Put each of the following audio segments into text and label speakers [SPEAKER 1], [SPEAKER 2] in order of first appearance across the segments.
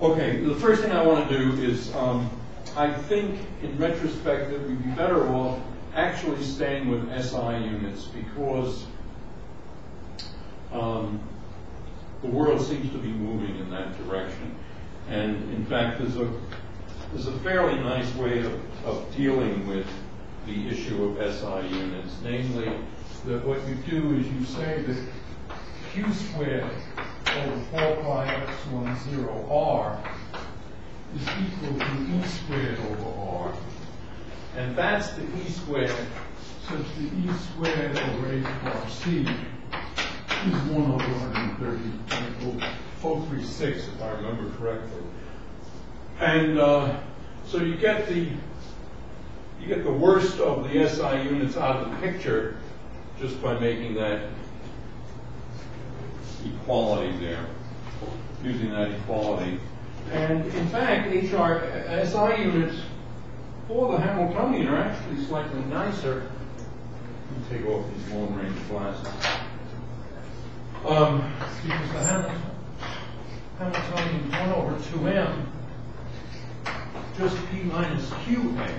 [SPEAKER 1] Okay, the first thing I want to do is, um, I think in retrospect that we'd be better off actually staying with SI units because um, the world seems to be moving in that direction. And in fact, there's a, there's a fairly nice way of, of dealing with the issue of SI units. Namely, that what you do is you say that Q squared over 4 pi epsilon 0 r is equal to E squared over r. And that's the E squared such that E squared over H bar C is 1 over 130, 036 if I remember correctly. And uh, so you get the you get the worst of the SI units out of the picture just by making that equality there, using that equality. And in fact, HR SI units for the Hamiltonian are actually slightly nicer. Let me take off these long-range glasses. Um, because the Hamilton, Hamiltonian 1 over 2m, just p minus qa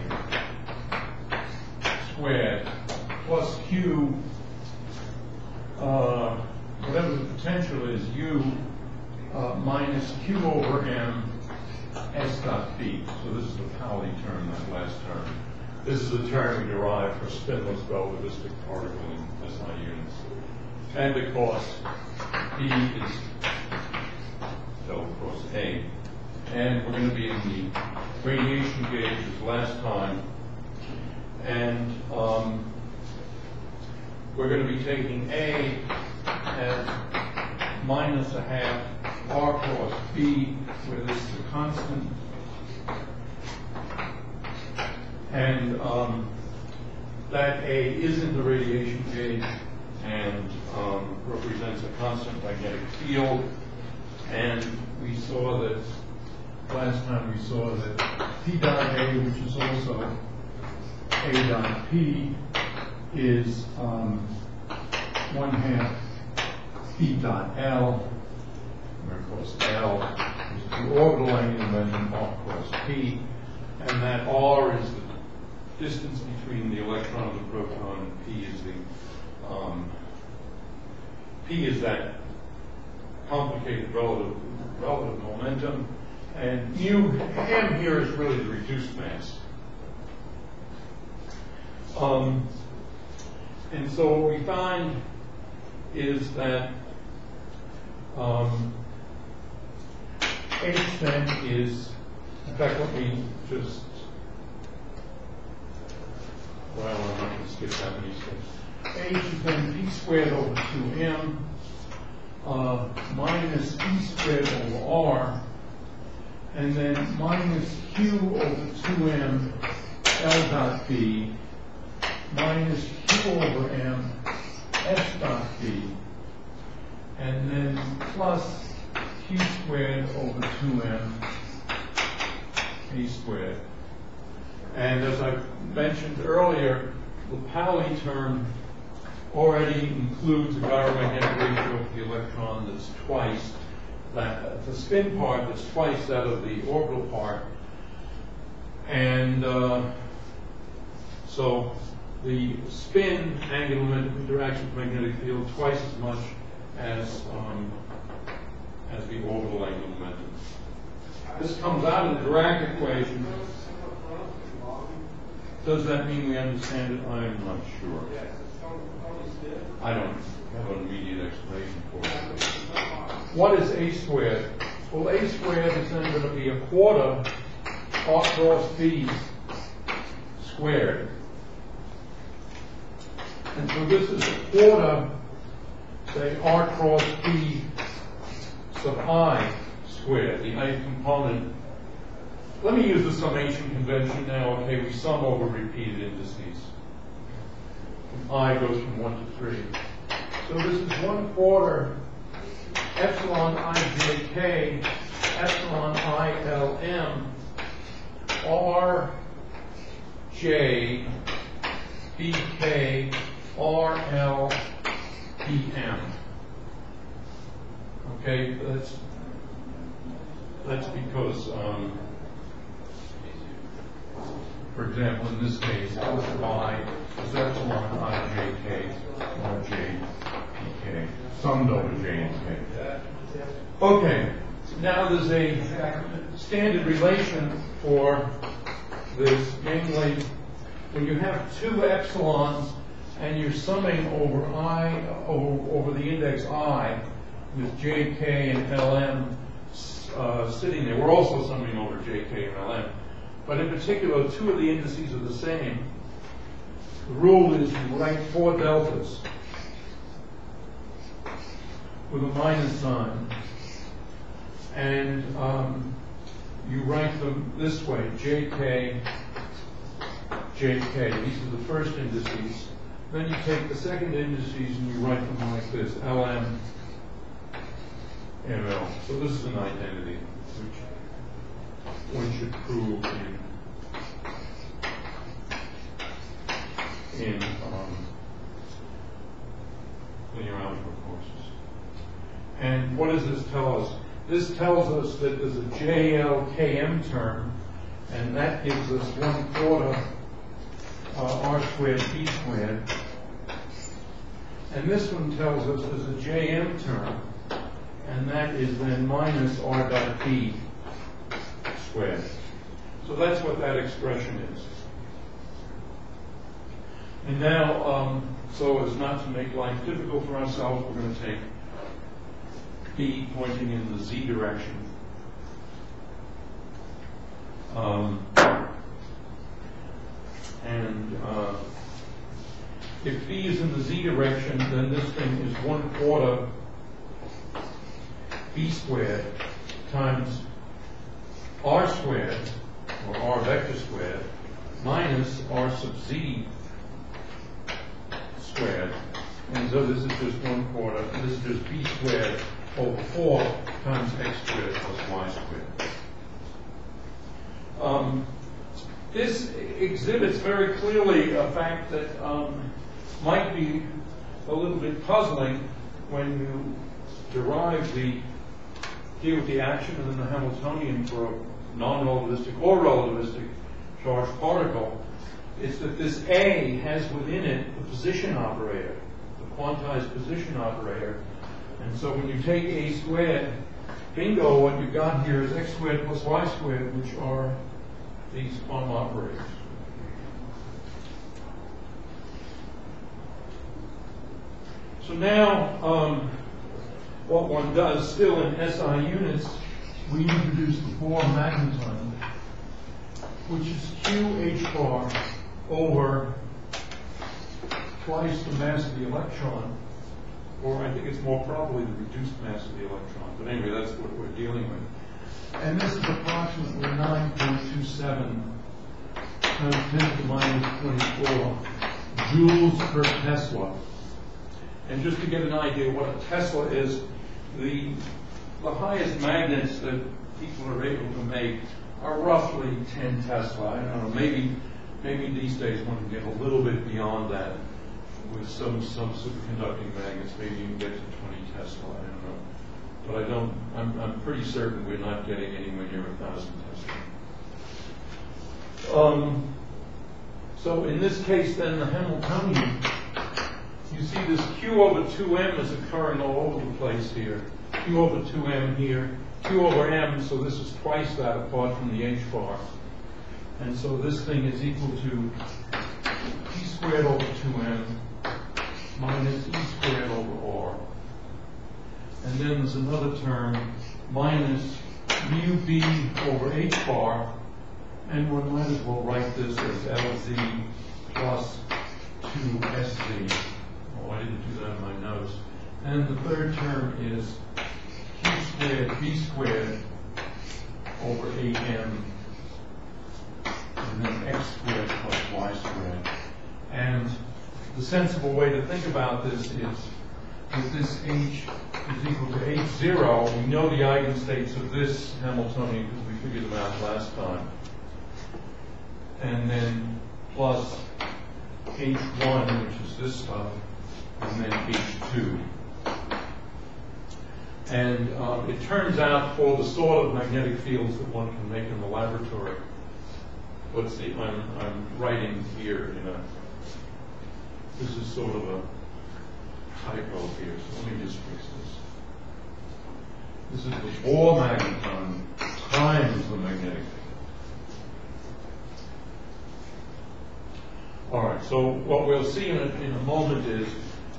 [SPEAKER 1] squared plus q, uh, whatever the potential is, u uh, minus q over m s dot b. So this is the Pauli term, that last term. This is the term we derived for spinless relativistic particle in SI units. And because B is del cross A. And we're going to be in the radiation gauge as last time. And um, we're going to be taking A as minus a half R cross B, where this is a constant. And um, that A is in the radiation gauge and um, represents a constant magnetic field. And we saw that, last time we saw that P dot A, which is also A dot P, is um, one half P dot L, where of course L is the orbital angular momentum R cross P, and that R is the distance between the electron and the proton, and P is the um, P is that complicated relative relative momentum, and mu m here is really the reduced mass. Um, and so what we find is that um, H then is, in fact, let me just, well, I'm not going to skip that many steps. H is then P squared over 2M uh, minus p squared over R, and then minus Q over 2M L dot B minus Q over M S dot B, and then plus Q squared over 2M A squared. And as I mentioned earlier, the Pauli term already includes a gyromagnetic ratio of the electron that's twice that, the spin part that's twice that of the orbital part. And uh, so the spin angular momentum interacts with magnetic field twice as much as um, as the orbital angular momentum. This comes out of the Dirac equation. Does that mean we understand it? I'm not sure. I don't have an immediate explanation for it. What is A squared? Well, A squared is then going to be a quarter R cross B squared. And so this is a quarter, say, R cross B sub I squared, the i component. Let me use the summation convention now. Okay, we sum over repeated indices. I goes from 1 to 3. So this is 1 quarter epsilon ijk epsilon ilm r j bk r l bm. Okay, that's that's because, um, for example, in this case, I is epsilon i j k or j p k, summed over j and k. Okay, now there's a standard relation for this, namely, when you have two epsilons and you're summing over i, over, over the index i, with j, k, and lm uh, sitting there. We're also summing over j, k, and lm. But in particular, two of the indices are the same. The rule is you write four deltas with a minus sign. And um, you write them this way, jk, jk. These are the first indices. Then you take the second indices and you write them like this, lm, ml. So this is an identity which one should prove in in um, linear algebra courses. And what does this tell us? This tells us that there's a JLKM term, and that gives us one quarter uh, R squared B squared. And this one tells us there's a JM term, and that is then minus R dot B squared. So that's what that expression is. And now, um, so as not to make life difficult for ourselves, we're going to take B pointing in the Z direction. Um, and uh, if B is in the Z direction, then this thing is one quarter B squared times R squared, or R vector squared, minus R sub Z squared. And so this is just one quarter, and this is just b squared over 4 times x squared plus y squared. Um, this exhibits very clearly a fact that um, might be a little bit puzzling when you derive the deal with the action and then the Hamiltonian for a non-relativistic or relativistic charged particle is that this A has within it the position operator, the quantized position operator. And so when you take A squared, bingo, what you've got here is x squared plus y squared, which are these quantum operators. So now, um, what one does still in SI units, we introduce the Bohr magneton, which is QH bar over twice the mass of the electron, or I think it's more probably the reduced mass of the electron. But anyway, that's what we're dealing with. And this is approximately 9.27 times 10 to the minus 24 joules per Tesla. And just to get an idea what a Tesla is, the, the highest magnets that people are able to make are roughly 10 Tesla. I don't know, maybe maybe these days one can get a little bit beyond that with some some superconducting magnets. Maybe you can get to 20 Tesla. I don't know, but I don't. I'm I'm pretty certain we're not getting anywhere near a thousand Tesla. Um, so in this case, then the Hamiltonian, you see this Q over 2m is occurring all over the place here. Q over 2m here, Q over m, so this is twice that apart from the h bar. And so this thing is equal to p squared over 2m minus e squared over. And then there's another term, minus mu b over h bar. And one might as well write this as lz plus 2sz. Oh, I didn't do that in my notes. And the third term is q squared b squared over 8m and then x squared plus y squared. And the sensible way to think about this is that this h is equal to h0. We know the eigenstates of this Hamiltonian because we figured them out last time. And then plus h1, which is this stuff, and then h2. And um, it turns out for the sort of magnetic fields that one can make in the laboratory, let's see, I'm, I'm writing here in a, this is sort of a typo here, so let me just fix this. This is the Bohr magneton times the magnetic field. All right, so what we'll see in a, in a moment is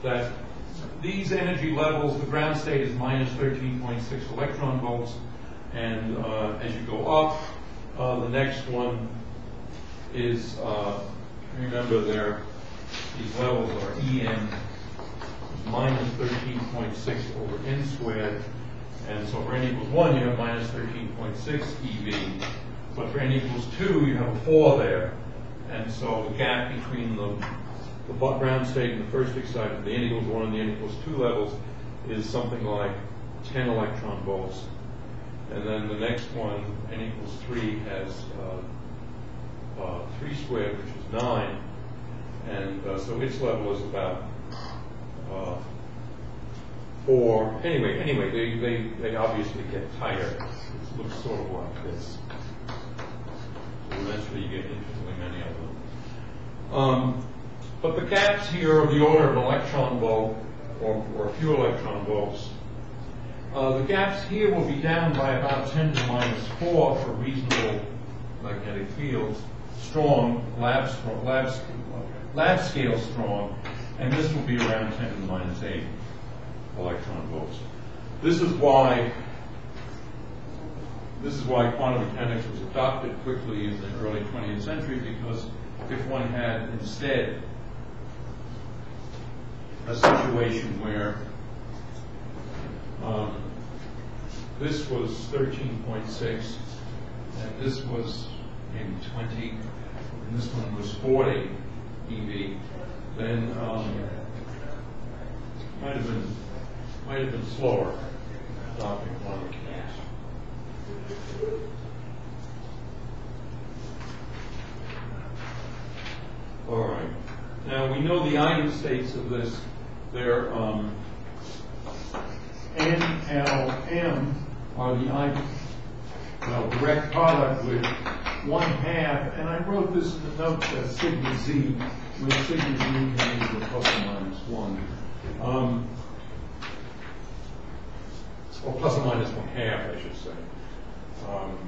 [SPEAKER 1] that these energy levels, the ground state is minus 13.6 electron volts, and uh, as you go up, uh, the next one is, uh, remember there, these levels are En minus 13.6 over n squared, and so for n equals 1, you have minus 13.6 eV, but for n equals 2, you have a 4 there, and so the gap between the, the ground state and the first excited, the n equals 1 and the n equals 2 levels, is something like 10 electron volts. And then the next one, n equals 3, has uh, uh, 3 squared, which is 9. And uh, so its level is about uh, 4. Anyway, anyway, they, obviously get tired. It looks sort of like this. Eventually you get infinitely many of them. Um, but the gaps here are the order of electron volt or, or a few electron volts. Uh, the gaps here will be down by about 10 to the minus 4 for reasonable magnetic fields, strong, lab scale strong, and this will be around 10 to the minus 8 electron volts. This is why this is why quantum mechanics was adopted quickly in the early 20th century, because if one had instead a situation where um, this was 13.6, and this was maybe 20, and this one was 40 eV, then um, might have been might have been slower adopting quantum mechanics. All right. Now we know the eigenstates of this. They're um, N, L, M are the eigen, well, direct product with one half, and I wrote this in the notes as sigma z, sigma z can equal plus or minus one. Um, or plus or minus one half, I should say. Um,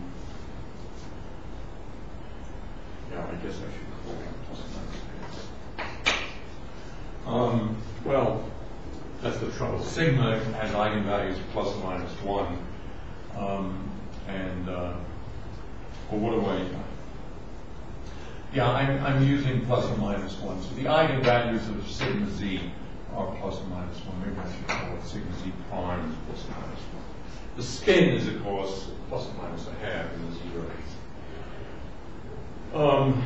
[SPEAKER 1] yeah, I guess I should call it plus or minus half. Um, well, that's the trouble. Sigma has eigenvalues plus or minus one. Um, and, uh, well, what do I, yeah, I'm, using plus or minus one. So the eigenvalues of sigma z are plus or minus one. Maybe I should call it sigma z prime is plus or minus one. The spin is, of course, plus or minus a half in the zero. Um,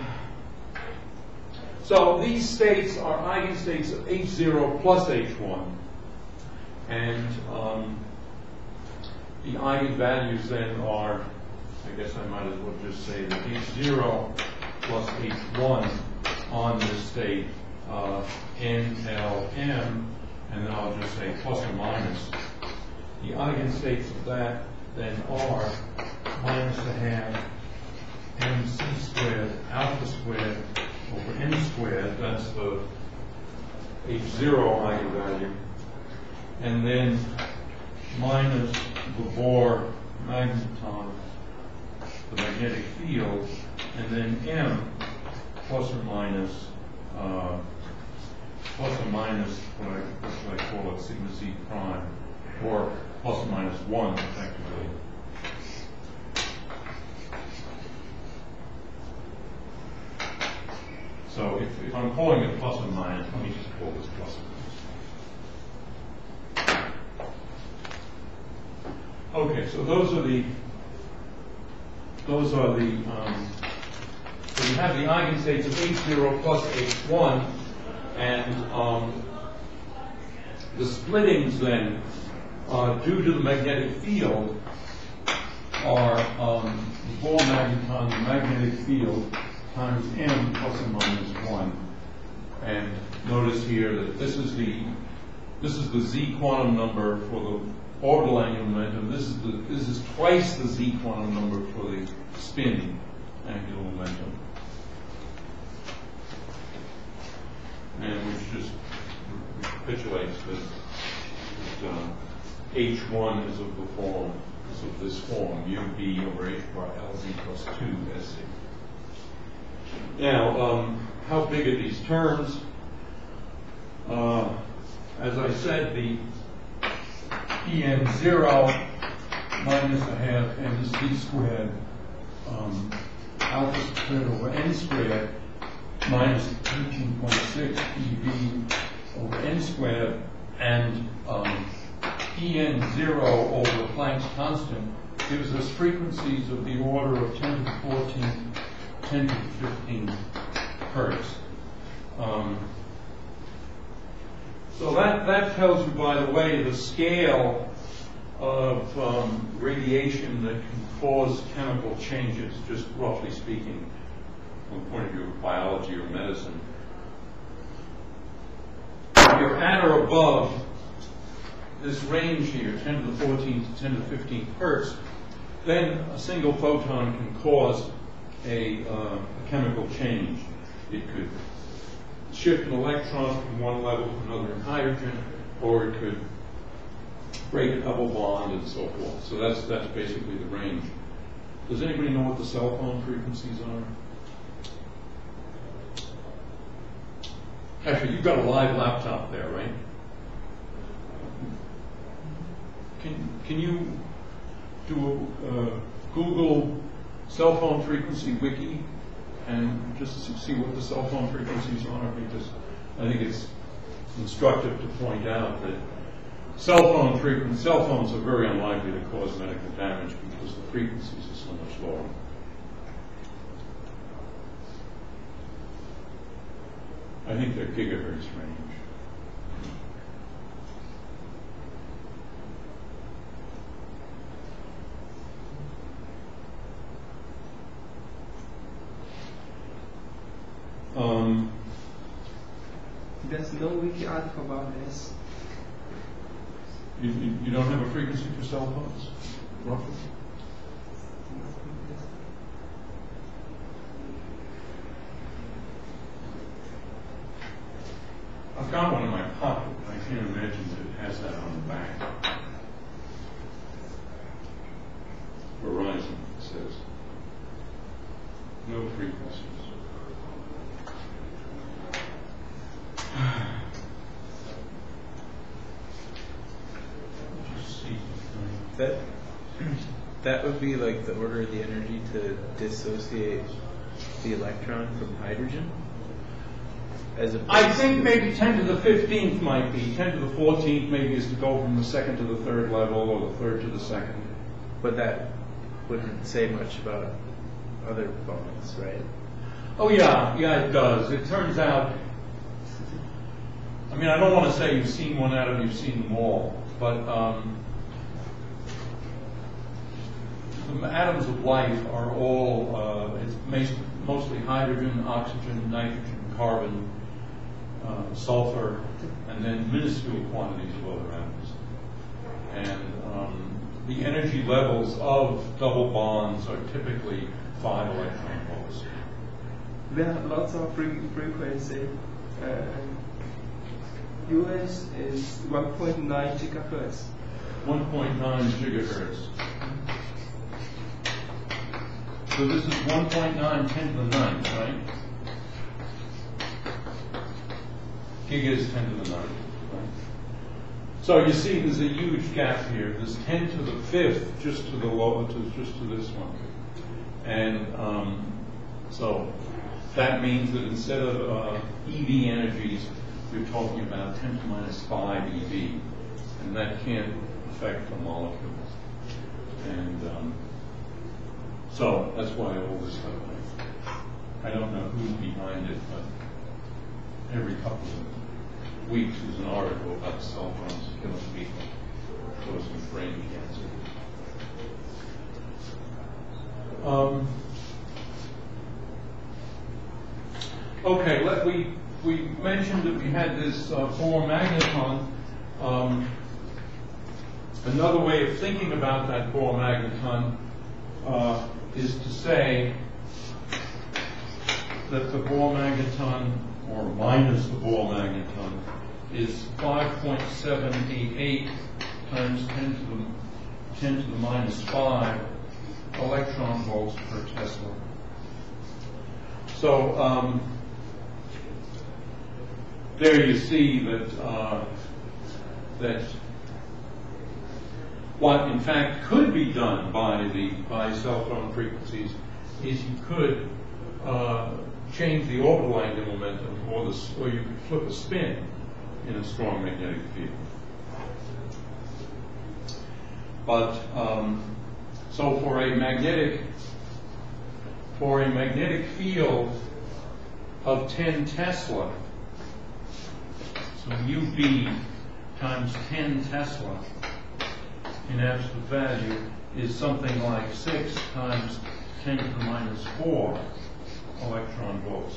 [SPEAKER 1] so these states are eigenstates of H0 plus H1. And um, the eigenvalues then are, I guess I might as well just say that H0 plus H1 on this state uh, N, L, M, and then I'll just say plus or minus. The eigenstates of that then are minus a half mc squared alpha squared over n squared, that's the H0 eigenvalue, and then minus the Bohr magneton, the magnetic field, and then m plus or minus uh, plus or minus what I, what should I call it, sigma z prime, or plus or minus one effectively. So if, if I'm calling it plus or minus, let me just call this plus or minus. Okay, so those are the those are the um, so you have the eigenstates of H0 plus H1, and um, the splittings then, uh, due to the magnetic field, are um, the Bohr magneton, the magnetic field, times m plus or minus 1. And notice here that this is the this is the z quantum number for the orbital angular momentum. This is the, this is twice the z quantum number for the spin angular momentum. And which just recapitulates that, uh, H1 is of the form, is of this form, UB over H bar LZ plus 2 SC. Now, um, how big are these terms? Uh, as I said, the EN zero minus a half n c squared um, alpha squared over n squared minus 18.6 EV over n squared and um, En zero over Planck's constant gives us frequencies of the order of 10 to the 14, 10 to the 15 hertz. Um, so that, that tells you, by the way, the scale of um, radiation that can cause chemical changes, just roughly speaking, from the point of view of biology or medicine. You're at or above this range here, 10 to the 14 to 10 to the 15th hertz, then a single photon can cause a, uh, a chemical change. It could shift an electron from one level to another in hydrogen, or it could break a double bond and so forth. So that's, that's basically the range. Does anybody know what the cell phone frequencies are? Actually, you've got a live laptop there, right? Can, can you do a uh, Google cell phone frequency wiki and just see what the cell phone frequencies are? Because I think it's instructive to point out that cell phone frequency, cell phones are very unlikely to cause medical damage because the frequencies are so much lower. I think they're gigahertz range. Um,
[SPEAKER 2] There's no wiki article about this.
[SPEAKER 1] you, you, you don't have a frequency for cell phones, roughly? I've got one in my pocket, but I can't imagine that it has that on the back. Verizon says. No frequencies. Just see.
[SPEAKER 3] That that would be like the order of the energy to dissociate the electron from hydrogen. As opposed
[SPEAKER 1] I think maybe 10 to the 15th might be. 10 to the 14th maybe is to go from the second to the third level or the third to the second.
[SPEAKER 3] but that wouldn't say much about other bonds, right?
[SPEAKER 1] Oh, yeah, yeah, it does. It turns out, I mean, I don't want to say you've seen one atom, you've seen them all, but um, the atoms of life are all, uh, it's mostly hydrogen, oxygen, nitrogen, carbon, uh, sulfur, and then minuscule quantities of other atoms. And um, the energy levels of double bonds are typically five electron volts.
[SPEAKER 2] We have lots of fre- frequency. Uh, US is 1.9 gigahertz.
[SPEAKER 1] 1.9 gigahertz. So this is 1.9 10 to the 9th, right? Giga is 10 to the 9th, right? So you see there's a huge gap here. There's 10 to the 5th just to the low, to, just to this one. And um, so that means that instead of uh, EV energies, you're talking about 10 to minus 5 EV. And that can't affect the molecules. And um, so that's why all this stuff, I, don't know who's behind it, but every couple of weeks there's an article about cell phones killing people, causing brain cancer. Um, okay, let, we, we mentioned that we had this uh, Bohr magneton. Um, another way of thinking about that Bohr magneton uh, is to say that the Bohr magneton, or minus the Bohr magneton, is 5.788 times 10 to the 10 to the minus 5 electron volts per Tesla. So um, there you see that uh, that what in fact could be done by the by cell phone frequencies is you could uh, change the orbital angular momentum, or the or you could flip a spin in a strong magnetic field. But um, so for a magnetic for a magnetic field of 10 Tesla, so UV times 10 Tesla in absolute value is something like 6 times 10 to the minus 4 electron volts.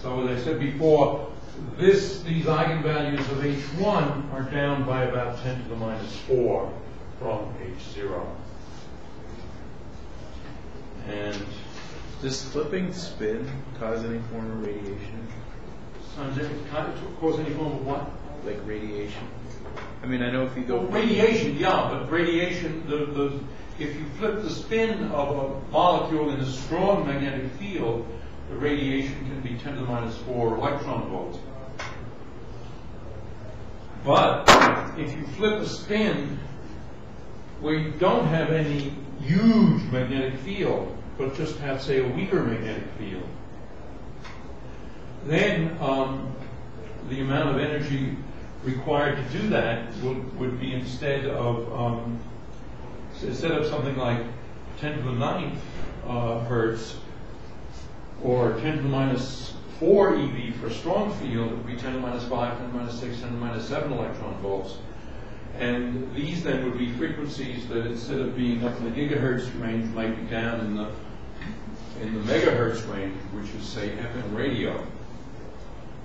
[SPEAKER 1] So as I said before, this, these eigenvalues of H1 are down by about 10 to the minus 4 from H0. And
[SPEAKER 3] Does flipping spin cause any form of radiation?
[SPEAKER 1] It kind cause any form of what?
[SPEAKER 3] Like radiation? I mean, I know if you go.
[SPEAKER 1] Well, radiation, yeah, but radiation, the, the, if you flip the spin of a molecule in a strong magnetic field, the radiation can be 10 to the minus 4 electron volts. But if you flip a spin where you don't have any huge magnetic field, but just have, say, a weaker magnetic field, then um, the amount of energy required to do that would, would be instead of um, instead of something like 10 to the ninth uh, hertz or 10 to the minus 4 eV for a strong field, it would be 10 to the minus 5, 10 to the minus 6, 10 to the minus 7 electron volts. And these then would be frequencies that instead of being up in the gigahertz range might be down in the in the megahertz range, which is say FM radio,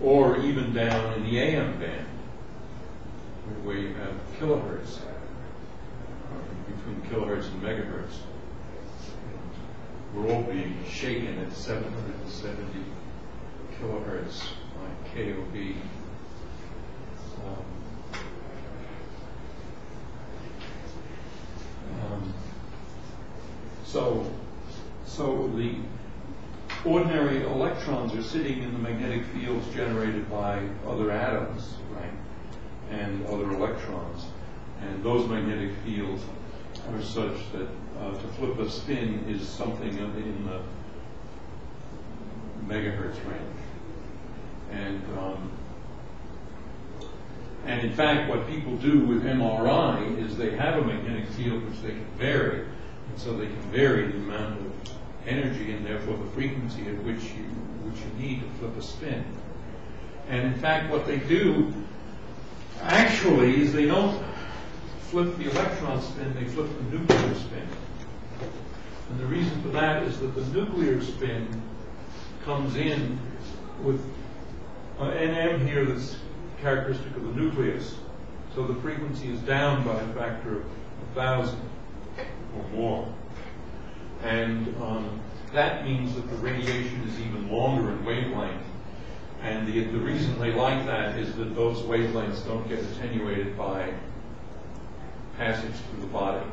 [SPEAKER 1] or even down in the AM band, where you have kilohertz, uh, between kilohertz and megahertz. We're all being shaken at 770 kilohertz by KOB. Um, um, so, so the ordinary electrons are sitting in the magnetic fields generated by other atoms, right, and other electrons, and those magnetic fields are such that uh, to flip a spin is something in the, megahertz range, and um, and in fact, what people do with MRI is they have a magnetic field which they can vary, and so they can vary the amount of energy and therefore the frequency at which you which you need to flip a spin. And in fact, what they do actually is they don't flip the electron spin; they flip the nuclear spin. And the reason for that is that the nuclear spin comes in with an NM here that's characteristic of the nucleus. So the frequency is down by a factor of a thousand or more. And um, that means that the radiation is even longer in wavelength. And the, the reason they like that is that those wavelengths don't get attenuated by passage through the body.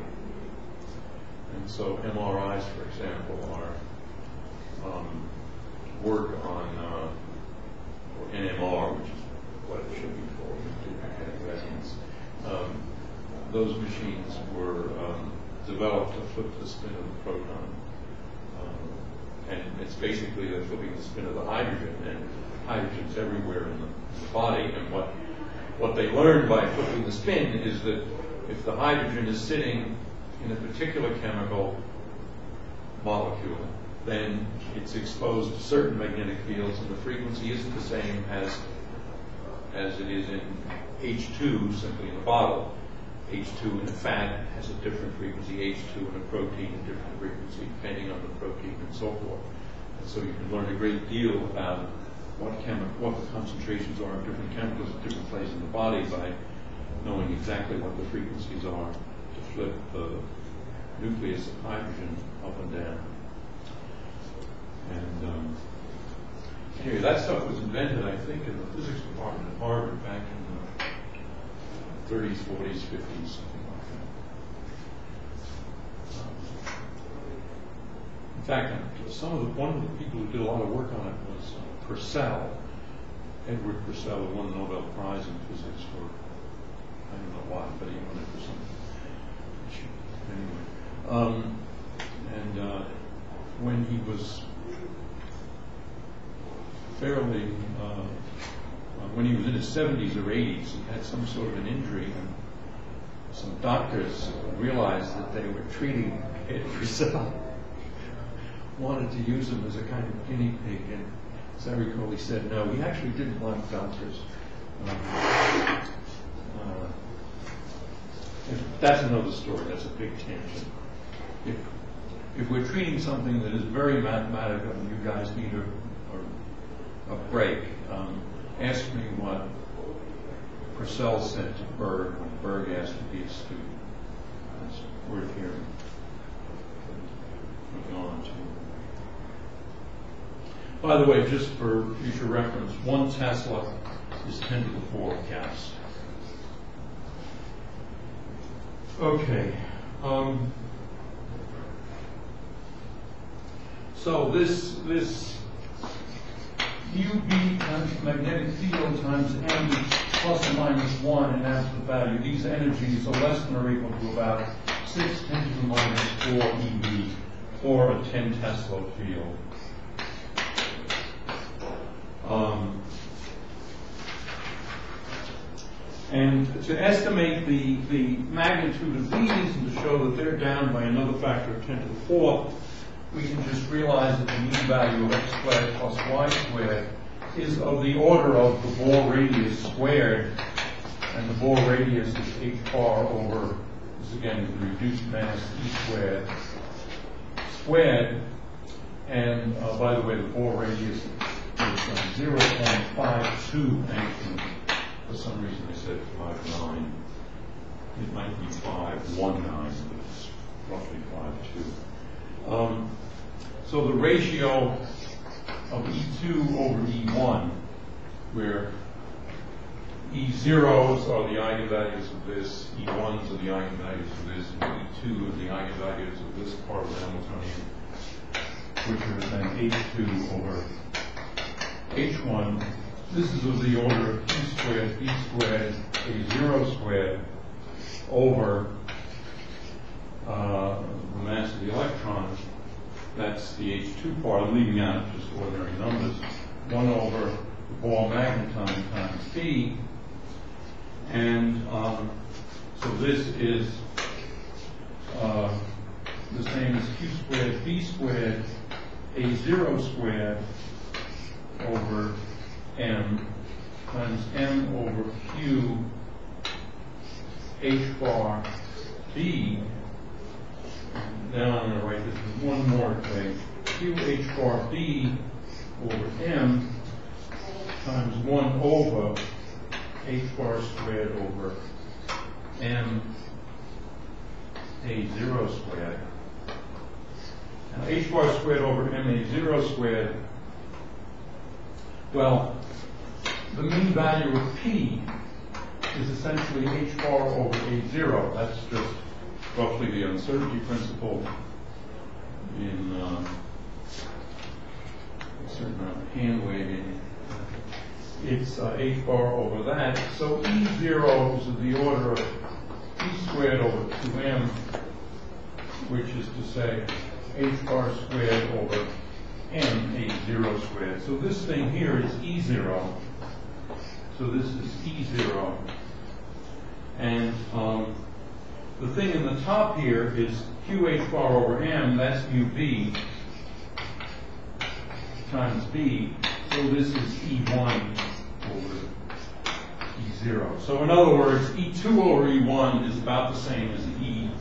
[SPEAKER 1] And so MRIs, for example, are um, work on uh, or NMR, which is what it should be for, magnetic resonance. Um, those machines were um, developed to flip the spin of the proton. Um, and it's basically the flipping the spin of the hydrogen, and hydrogen's everywhere in the, the body. And what what they learned by flipping the spin is that if the hydrogen is sitting in a particular chemical molecule, then it's exposed to certain magnetic fields, and the frequency isn't the same as as it is in H2, simply in a bottle. H2 in a fat has a different frequency, H2 in a protein a different frequency, depending on the protein and so forth. And so you can learn a great deal about what chemi- what the concentrations are of different chemicals at different places in the body by knowing exactly what the frequencies are to flip the nucleus of hydrogen up and down. And um, anyway, that stuff was invented, I think, in the physics department at Harvard back in the 30s, 40s, 50s, something like that. Um, in fact, some of the, one of the people who did a lot of work on it was uh, Purcell. Edward Purcell who won the Nobel Prize in physics for, I don't know why, but he wanted for some issue. Anyway. Um, and uh, when he was fairly, uh, uh, when he was in his 70s or 80s, he had some sort of an injury, and some doctors realized that they were treating Ed Purcell wanted to use him as a kind of guinea pig, and as I recall, he said no. He actually didn't like doctors. Um, uh, that's another story. That's a big tangent. If, if we're treating something that is very mathematical and you guys need a, a, a break, um, ask me what Purcell said to Berg when Berg asked to be a student. That's worth hearing. Moving on to. By the way, just for future reference, one Tesla is 10 to the 4 gauss. Okay. Um, so this this UB times magnetic field times m plus or minus 1 in absolute value. These energies are less than or equal to about 6 10 to the minus 4 eV for a 10 Tesla field. Um, and to estimate the, the magnitude of these and to show that they're down by another factor of 10 to the fourth, we can just realize that the mean value of x squared plus y squared is of the order of the Bohr radius squared, and the Bohr radius is h bar over, this again the reduced mass e squared squared, and uh, by the way, the Bohr radius is uh, 0.52 angstrom. For some reason, I said 5.9. It might be 5.19, but it's roughly 5.2. Um, so the ratio of E2 over E1, where E0s are the eigenvalues of this, E1s are the eigenvalues of this, and E2 are the eigenvalues of this part of the Hamiltonian, which are then H2 over H1. This is of the order of P squared, B squared, A0 squared over uh, the mass of the electron. That's the H2 part. I'm leaving out just ordinary numbers. 1 over the Bohr magneton times B. And um, so this is uh, the same as Q squared, B squared, A0 squared over M times M over Q H bar B. Now I'm going to write this one more thing. Q H bar B over M times 1 over H bar squared over M A0 squared. Now H bar squared over M A0 squared well, the mean value of P is essentially H bar over A0. That's just roughly the uncertainty principle in uh, a certain amount of hand waving. It's uh, H bar over that. So E0 is of the order of P squared over 2M, which is to say H bar squared over m a0 squared. So this thing here is E0. So this is E0. And um, the thing in the top here is QH bar over M, that's UB times B. So this is E1 over E0. So in other words, E2 over E1 is about the same as E1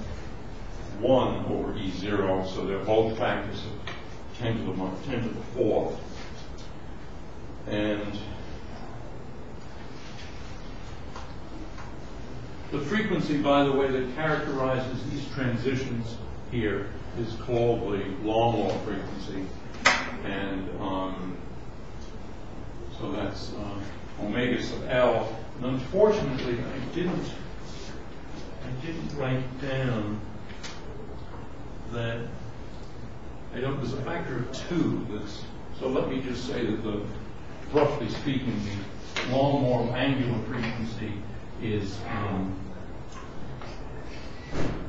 [SPEAKER 1] over E0. So they're both factors of 10 to the 10 to the fourth. And The frequency, by the way, that characterizes these transitions here is called the Larmor frequency. And um, so that's uh, omega sub L. And unfortunately, I didn't, I didn't write down that, I don't, there's a factor of two that's, so let me just say that the, roughly speaking, the Larmor angular frequency is um,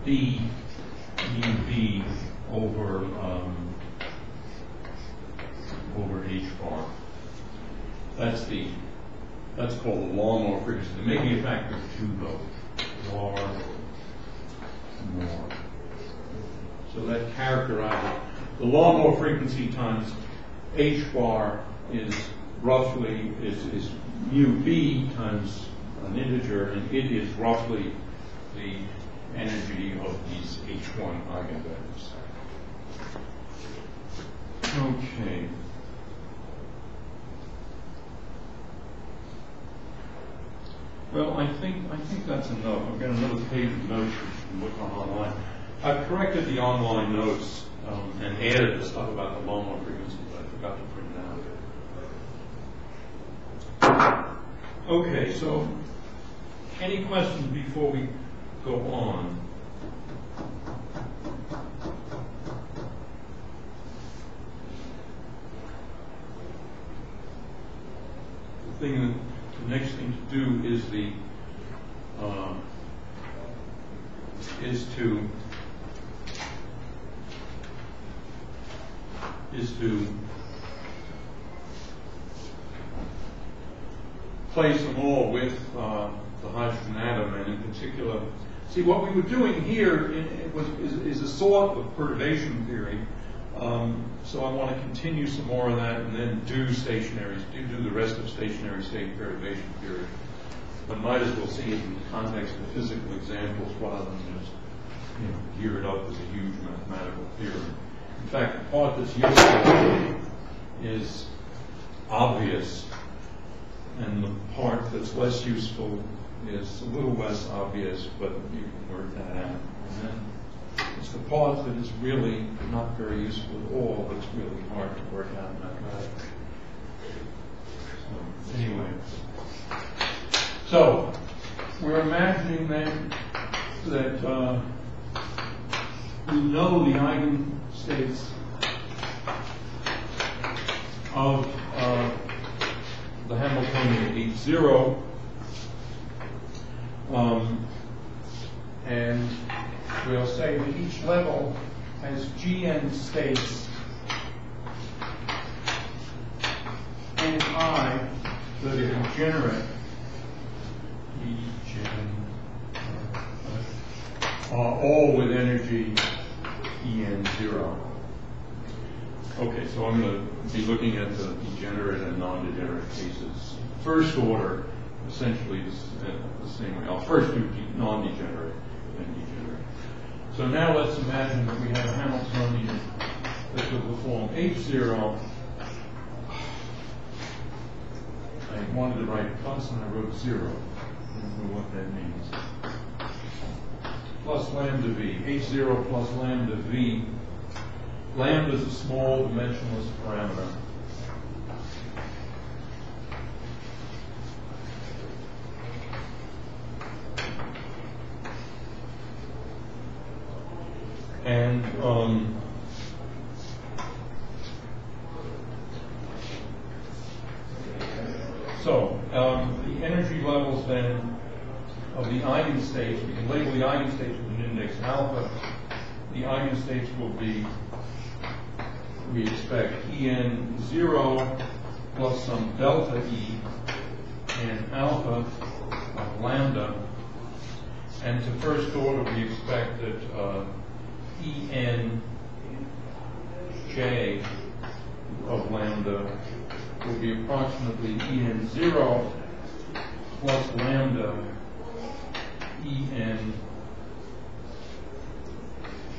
[SPEAKER 1] B over um, over H bar. That's the that's called the Larmor frequency. There may be a factor of two though. Lar more. So that characterizes the Larmor frequency times H bar is roughly is, is mu B times an integer, and it is roughly the energy of these H1 eigenvectors. Okay. Well, I think I think that's enough. I've got another page of notes you can look on online. I've corrected the online notes um, and added the stuff about the Larmor frequency, but I forgot to print out. Okay, so any questions before we go on? The thing, the next thing to do is the, uh, is to, is to place them all with uh, the hydrogen atom, and in particular, see what we were doing here was, is, is a sort of perturbation theory. Um, so I want to continue some more of that, and then do stationary, do, do the rest of stationary state perturbation theory. But might as well see it in the context of physical examples rather than just you know, gear it up as a huge mathematical theorem. In fact, the part that's useful is obvious and the part that's less useful is a little less obvious, but you can work that out. It's the part that is really not very useful at all that's really hard to work out mathematically. So, anyway. So, we're imagining then that uh, we know the eigenstates of uh, the Hamiltonian H0. Um, and we'll say that each level has gn states and i that are degenerate uh, all with energy En0. Okay, so I'm going to be looking at the degenerate and non-degenerate cases. First order, essentially uh, the same way. I'll first do de- non-degenerate, then degenerate. So now let's imagine that we have a Hamiltonian that of the form H0. I wanted to write plus and I wrote zero. I don't know what that means. Plus lambda v. H0 plus lambda v Lambda is a small dimensionless parameter. And um, so um, the energy levels then of the eigenstates, we can label the eigenstates with an index alpha. The eigenstates will be we expect En 0 plus some delta E and alpha of lambda. And to first order, we expect that uh, En j of lambda will be approximately En 0 plus lambda En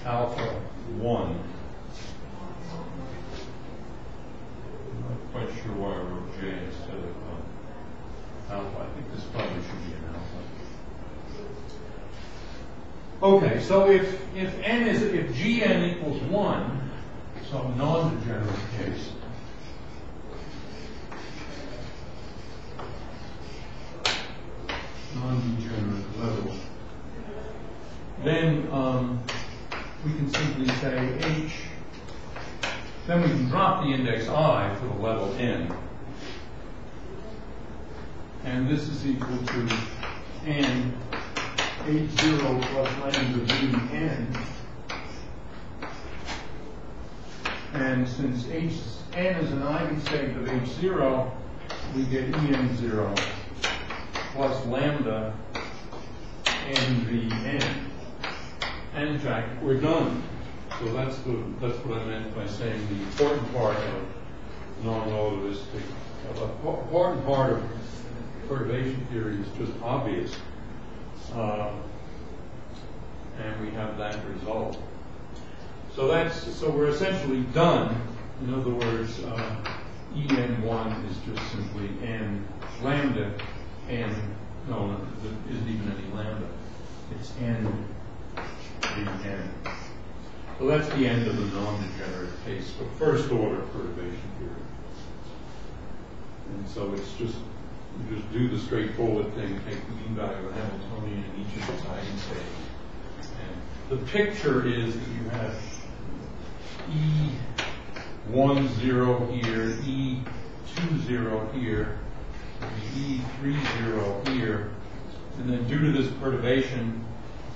[SPEAKER 1] alpha 1. I'm not quite sure why I wrote J instead of uh, alpha. I think this probably should be an alpha. Okay, so if, if n is, if gn equals one, so non-degenerate case. Non-degenerate level. Then, um, we can simply say h, then we can drop the index i for the level n. And this is equal to n h zero plus lambda v n. And since h, n is an eigenstate of h zero, we get en zero plus lambda n v n. And in fact, we're done. So that's the, that's what I meant by saying the important part of non-relativistic, a important part of perturbation theory is just obvious. Uh, and we have that result. So that's, so we're essentially done. In other words, uh, En1 is just simply n lambda n, no, there isn't even any lambda. It's n n. So that's the end of the non-degenerate case of first order perturbation theory. And so it's just, just do the straightforward thing, take the mean value of the Hamiltonian in each of its eigenstates. And the picture is that you have E one zero here, E two zero here, E three zero here, and then due to this perturbation,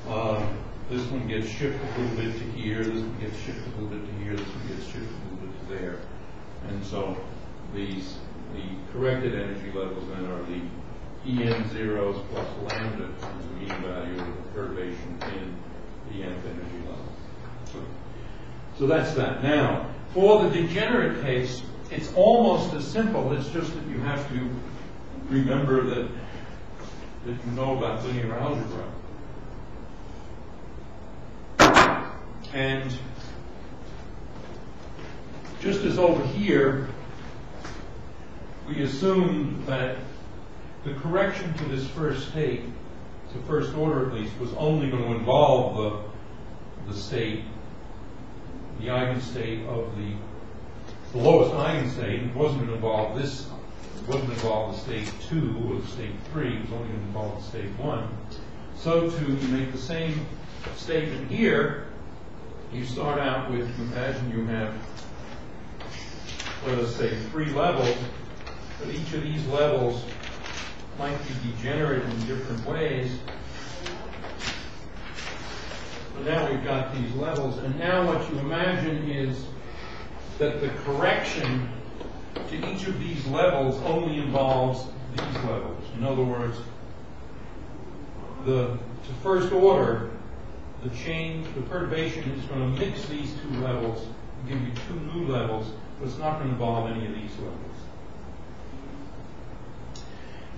[SPEAKER 1] uh, this one gets shifted a little bit to here, this one gets shifted a little bit to here, this one gets shifted a little bit to there. And so these, the corrected energy levels then are the En zeros plus lambda times the mean value of the perturbation in the nth energy level. So, so that's that. Now, for the degenerate case, it's almost as simple, it's just that you have to remember that, that you know about linear algebra. And just as over here, we assumed that the correction to this first state, to first order at least, was only going to involve the, the state, the eigenstate of the, the lowest eigenstate. It wasn't going to involve this, it wasn't involve the state two or the state three, it was only going to involve the state one. So to make the same statement here, you start out with, imagine you have, let us say, three levels, but each of these levels might be degenerate in different ways. So now we've got these levels, and now what you imagine is that the correction to each of these levels only involves these levels. In other words, the to first order, the change, the perturbation is going to mix these two levels, and give you two new levels, but it's not going to involve any of these levels.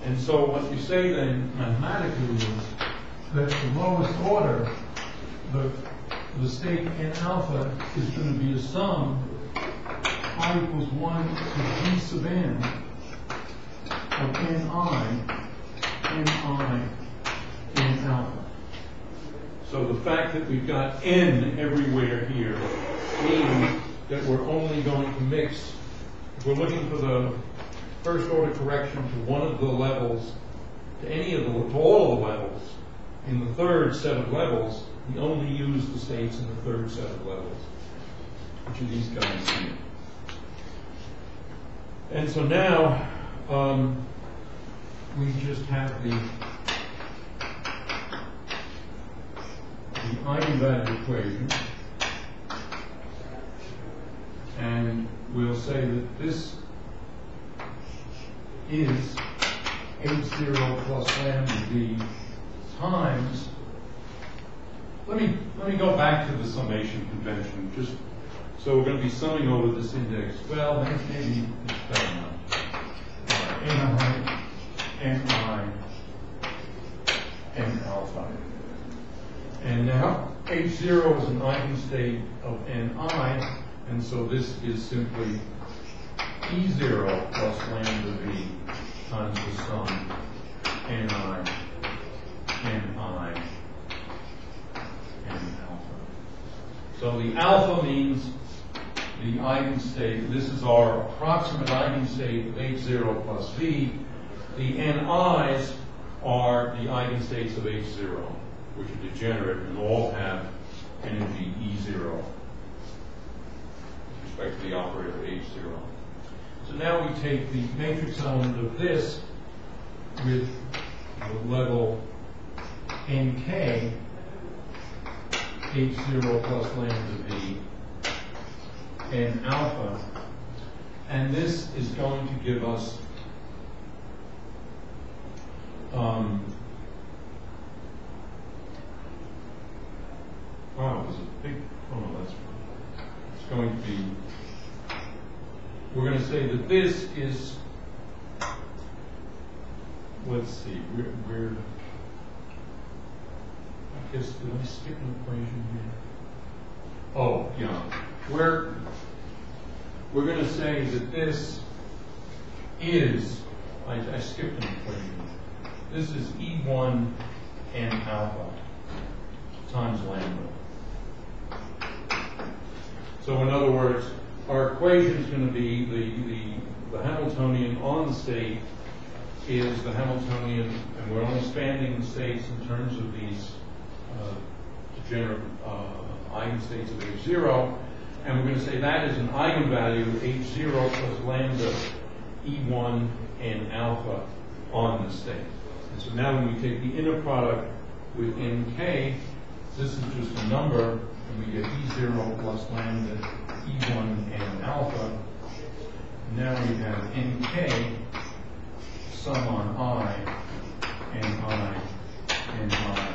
[SPEAKER 1] And so what you say then mathematically is that the lowest order, the, the state n alpha is going to be a sum i equals 1 to g sub n of ni, ni, n alpha. So the fact that we've got n everywhere here means that we're only going to mix, if we're looking for the first order correction to one of the levels, to any of the, to all of the levels, in the third set of levels, we only use the states in the third set of levels, which are these guys here. And so now, um, we just have the the eigenvalue equation. And we'll say that this is H0 plus lambda v times. Let me, let me go back to the summation convention, just, so we're going to be summing over this index. Well, maybe it's better now. Ni, Ni, N alpha. And now H0 is an eigenstate of Ni, and so this is simply E0 plus lambda V times the sum Ni, Ni, So the alpha means the eigenstate, this is our approximate eigenstate of H zero plus V. The ni's are the eigenstates of H zero, which are degenerate and all have energy E zero with respect to the operator H zero. So now we take the matrix element of this with the level nk, H zero plus lambda V, and alpha, and this is going to give us um, oh, there's a big, oh, that's, it's going to be, we're going to say that this is, let's see, we're, we're, I guess, did I skip an equation here? Oh, yeah, we're, we're going to say that this is, I, I skipped an equation. This is E1 and alpha times lambda. So in other words, our equation is going to be the, the, the Hamiltonian on the state is the Hamiltonian, and we're only spanning the states in terms of these uh, degenerate uh, eigenstates of H0, and we're going to say that is an eigenvalue H0 plus lambda E1 and alpha on the state. And so now when we take the inner product with nk, this is just a number, and we get E0 plus lambda E1 and alpha. Now we have nk sum on i and i and i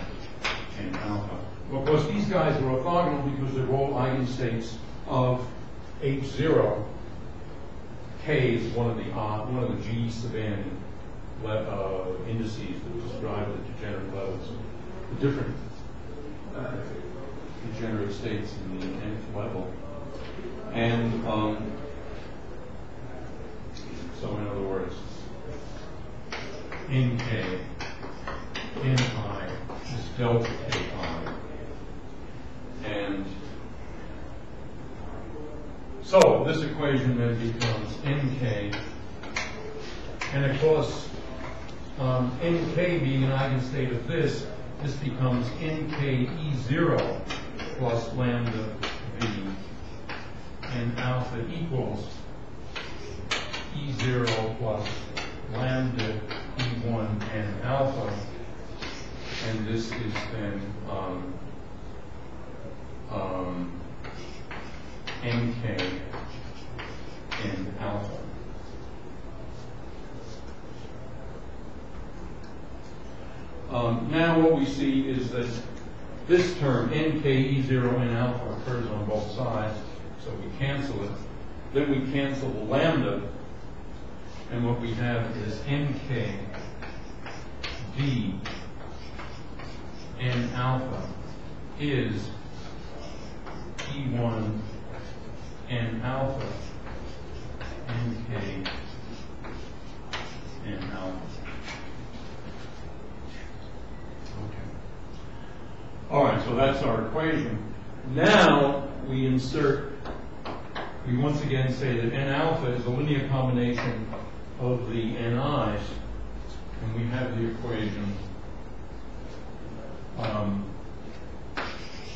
[SPEAKER 1] and alpha. Well, of course, these guys are orthogonal because they're all eigenstates of H0. K is one of the uh, one of the G sub n uh, indices that describe the degenerate levels, the different uh, degenerate states in the nth level. And um, so, in other words, in K, in I is delta Ki. And so this equation then becomes Nk, and of course, um, Nk being an eigenstate of this, this becomes Nk E0 plus lambda V, and alpha equals E0 plus lambda E1 and alpha, and this is then um, um, nk and alpha. Um, now what we see is that this term, nk, E0, and alpha occurs on both sides, so we cancel it. Then we cancel the lambda, and what we have is nk d and alpha is E1 and alpha nk and alpha. Okay. All right, so that's our equation. Now we insert, we once again say that n alpha is a linear combination of the ni's, and we have the equation um,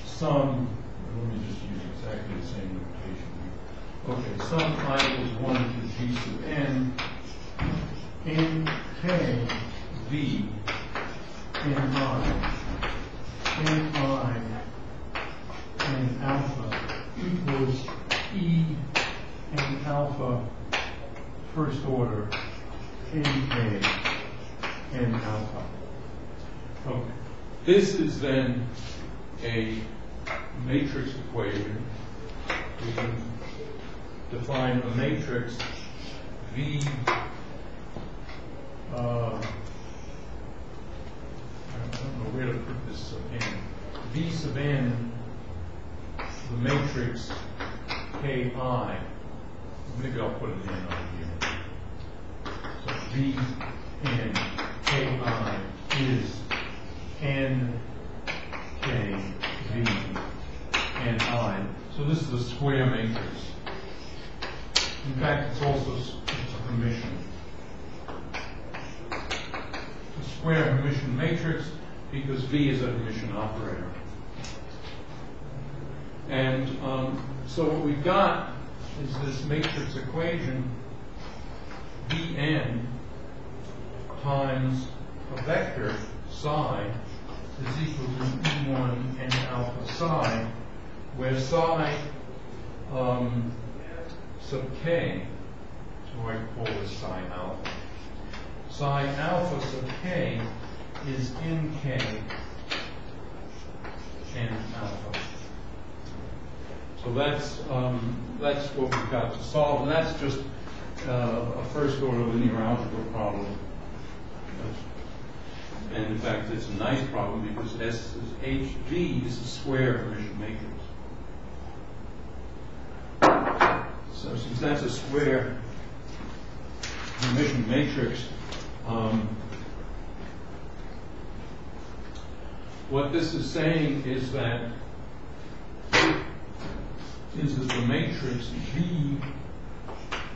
[SPEAKER 1] sum, let me just use exactly the same notation here. Okay, sum i equals 1 to g sub n, n k v n i, n i, and alpha equals e and alpha first order n k and alpha. Okay. This is then a matrix equation. We can define a matrix V. Uh, I don't know where to put this sub n. V sub n, the matrix Ki. Maybe I'll put an n on here. So V n Ki is n k v n i. So this is a square matrix. In fact, it's also it's a Hermitian. A square Hermitian matrix because V is a Hermitian operator. And um, so what we've got is this matrix equation Vn times a vector psi is equal to E1 n alpha psi, where psi um, sub k, so I call this psi alpha. Psi alpha sub k is in k n alpha. So that's, um, that's what we've got to solve, and that's just uh, a first order linear algebra problem. And in fact, it's a nice problem because S is HV is a square Hermitian matrix. So since that's a square Hermitian matrix, um, what this is saying is that is that the matrix V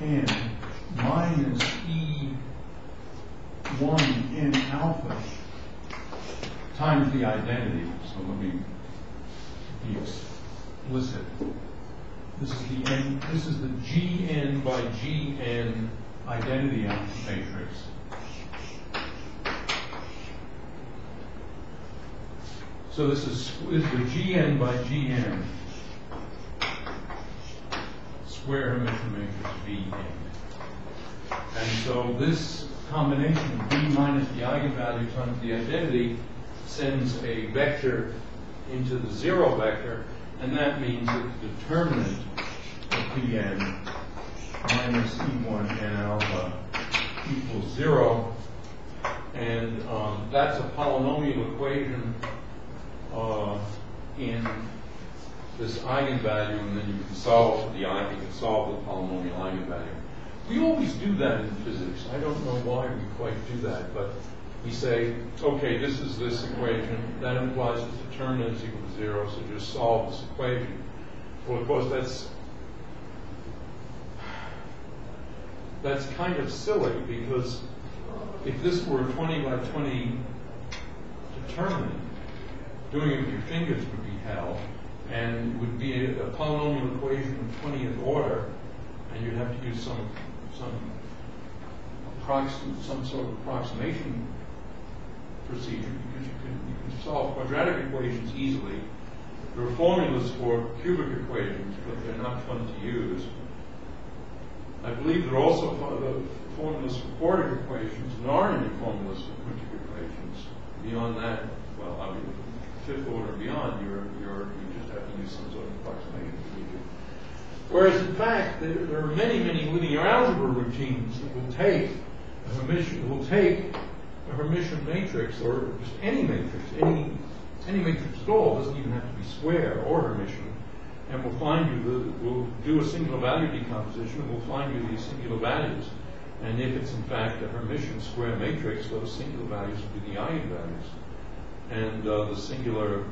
[SPEAKER 1] n minus E one n alpha times the identity. So let me be explicit. This is the n, this is the Gn by Gn identity matrix. So this is, is the Gn by Gn square Hermitian matrix Vn. And so this combination of V minus the eigenvalue times the identity sends a vector into the zero vector, and that means that the determinant of Pn minus E1 n alpha equals zero. And um, that's a polynomial equation uh, in this eigenvalue, and then you can solve the you can solve the polynomial eigenvalue. We always do that in physics. I don't know why we quite do that, but we say, okay, this is this equation. That implies its determinant is equal to zero, so just solve this equation. Well, of course, that's that's kind of silly because if this were a 20 by 20 determinant, doing it with your fingers would be hell, and would be a, polynomial equation of 20th order, and you'd have to use some some some sort of approximation procedure because you can you can solve quadratic equations easily. There are formulas for cubic equations, but they're not fun to use. I believe there are also formulas for quartic equations, and there aren't any formulas for quintic equations. Beyond that, well, I mean, fifth order beyond, you're, you're, you have to use some sort of approximation procedure. Whereas in fact, there, are many, many linear algebra routines that will take a Hermitian, will take a Hermitian matrix, or just any matrix, any, any matrix at all, doesn't even have to be square or Hermitian, and will find you the, will do a singular value decomposition, and will find you these singular values. And if it's in fact a Hermitian square matrix, those singular values will be the eigenvalues. And uh, the singular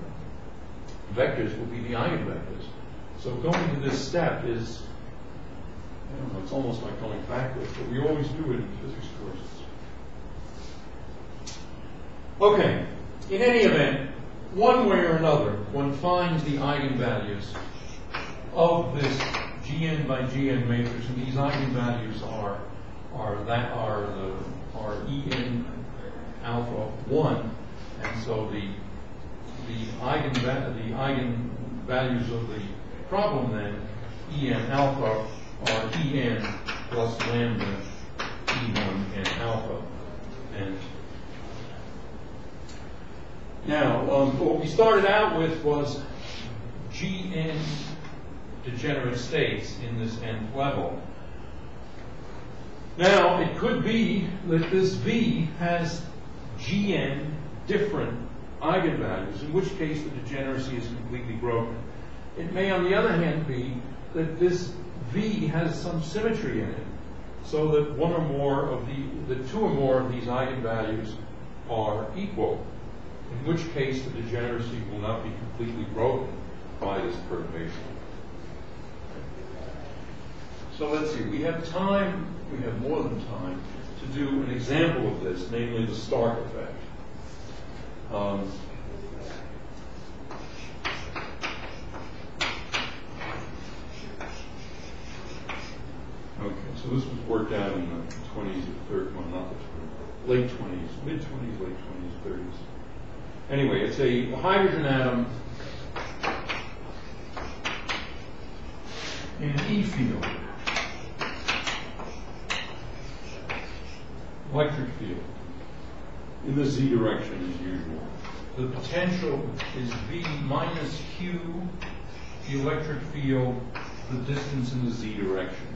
[SPEAKER 1] vectors will be the eigenvectors. So going to this step is, I don't know, it's almost like going backwards, but we always do it in physics courses. Okay, in any event, one way or another, one finds the eigenvalues of this Gn by Gn matrix, and these eigenvalues are are that are the are En alpha one, and so the the eigen the eigenvalues of the problem then En alpha are En plus lambda E1 and alpha, and now, um, what we started out with was Gn degenerate states in this nth level. Now, it could be that this V has Gn different eigenvalues, in which case the degeneracy is completely broken. It may, on the other hand, be that this V has some symmetry in it, so that one or more of the, the two or more of these eigenvalues are equal in which case the degeneracy will not be completely broken. by this perturbation. So let's see, we have time, we have more than time, to do an example of this, namely the Stark effect. Um, Okay, so this was worked out in the twenties or third, well, not the twenties, late twenties, mid twenties, late twenties, thirties. Anyway, it's a hydrogen atom in an E field. Electric field. In the Z direction as usual. The potential is V minus Q, the electric field, the distance in the Z direction.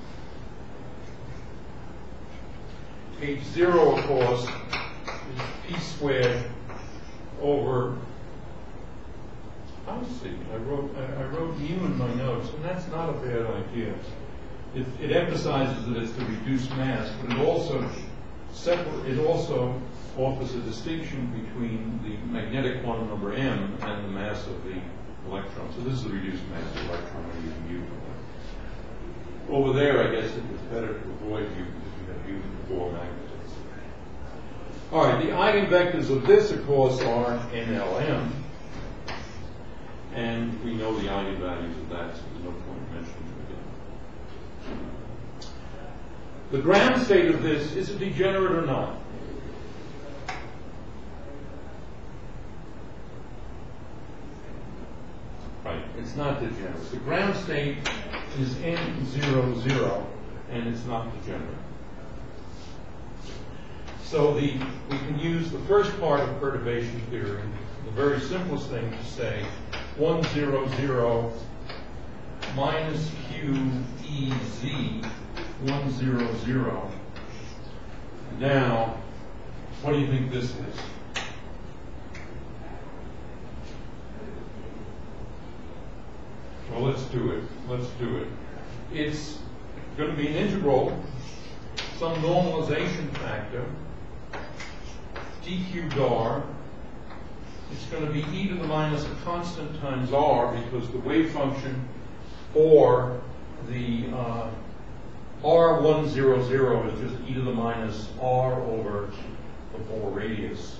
[SPEAKER 1] H zero, of course, is P squared over, I see, I wrote, I wrote mu in my notes, and that's not a bad idea. It, it emphasizes that it's the reduced mass, but it also separ, it also offers a distinction between the magnetic quantum number m and the mass of the electron. So this is the reduced mass of the electron, we're using mu for. Over there, I guess it was better to avoid mu because we have mu before magnetism. All right, the eigenvectors of this, of course, are NLM. And we know the eigenvalues of that, so there's no point mentioning them again. The ground state of this, is it degenerate or not? Right, it's not degenerate. The ground state is n zero zero, and it's not degenerate. So the, we can use the first part of perturbation theory, the very simplest thing to say, one zero zero minus q e z, one zero zero. Now, what do you think this is? Well, let's do it. Let's do it. It's going to be an integral, some normalization factor, dq dar. It's going to be e to the minus a constant times r because the wave function for the uh, r100 is just e to the minus r over the Bohr radius.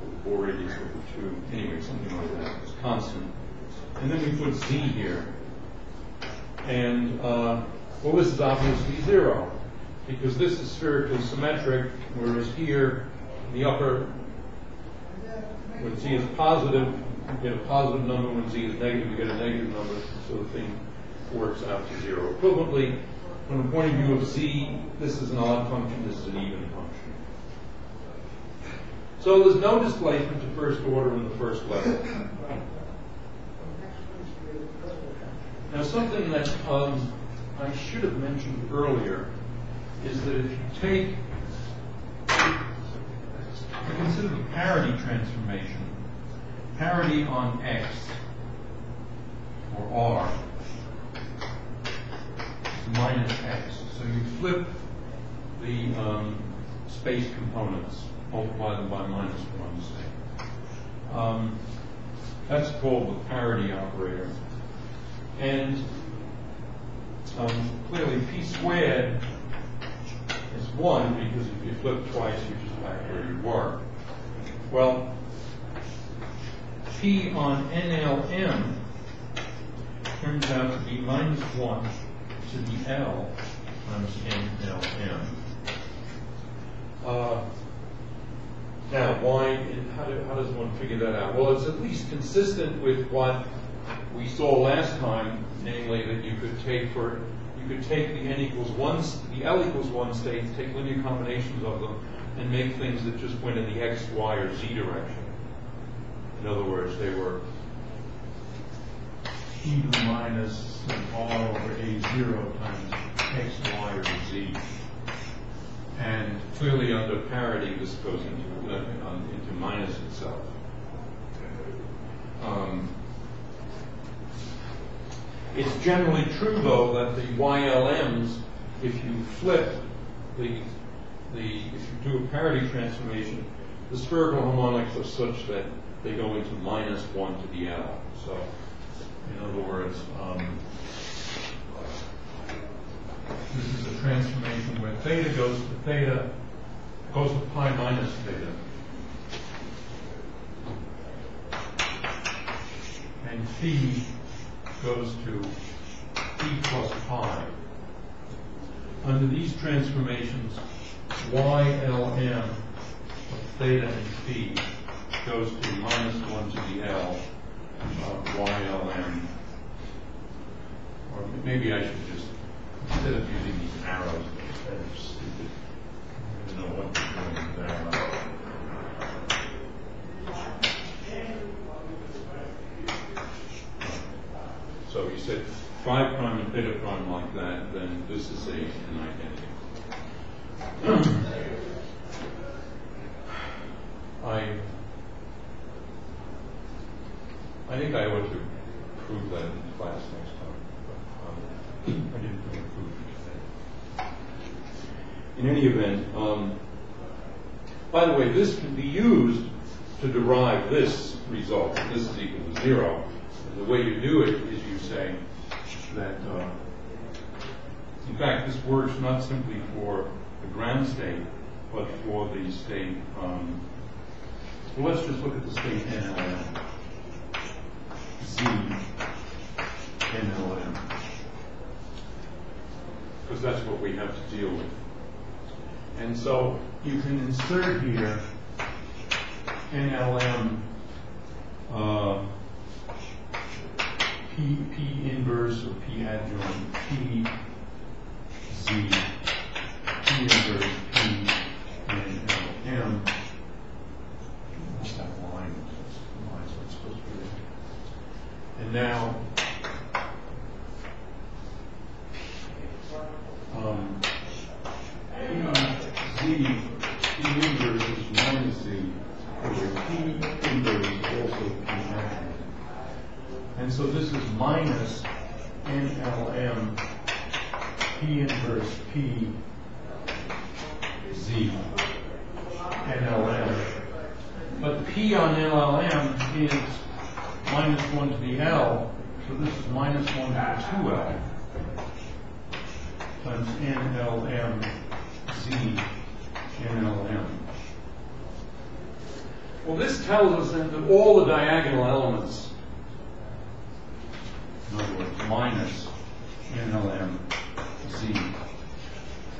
[SPEAKER 1] Or the Bohr radius over 2. Anyway, something like that. It's constant. And then we put z here. And, uh, well, this is obviously 0 because this is spherically symmetric, whereas here, the upper, when z is positive, you get a positive number. When z is negative, you get a negative number. So the thing works out to zero. Equivalently, from the point of view of z, this is an odd function, this is an even function. So there's no displacement to first order in the first level. Now, something that um, I should have mentioned earlier is that if you take, consider the parity transformation, parity on x or r minus x. So you flip the um, space components, multiply them by minus one, say. Um, that's called the parity operator. And um, clearly p squared is 1 because if you flip twice, you're just back where you were. Well, p on NLM turns out to be minus 1 to the L times NLM. Uh, now, why, how, do, how does one figure that out? Well, it's at least consistent with what we saw last time, namely that you could take for you could take the n equals one, the L equals one states, take linear combinations of them, and make things that just went in the x, y, or z direction. In other words, they were e minus r over a zero times x, y, or z. And clearly under parity, this goes into, uh, into minus itself. Um, it's generally true, though, that the YLMs, if you flip the, the, if you do a parity transformation, the spherical harmonics are such that they go into minus one to the L. So, in other words, um, this is a transformation where theta goes to theta, goes to pi minus theta. And phi goes to phi plus pi. Under these transformations, YLM of theta and phi goes to minus one to the L of YLM. Or maybe I should just, instead of using these arrows, are stupid. I don't know what to do with that. So you said 5 prime and theta prime like that, then this is a, an identity. I, I think I ought to prove that in class next time, but um, I didn't prove it today. In any event, um, by the way, this can be used to derive this result. This is equal to 0 the way you do it is you say that, uh, in fact, this works not simply for the ground state, but for the state. Um, well, let's just look at the state NLM. Z NLM. Because that's what we have to deal with. And so you can insert here NLM uh, P, inverse or P adjoint? P Z. P inverse P and M. What's that line? Line's what's supposed to be there. And now um, P Z P inverse is minus Z, where P inverse is also P adjoint. And so this is minus NLM P inverse P Z NLM. But P on NLM is minus 1 to the L, so this is minus 1 to the 2L times NLM Z NLM. Well, this tells us then that all the diagonal elements in other words, minus NLM Z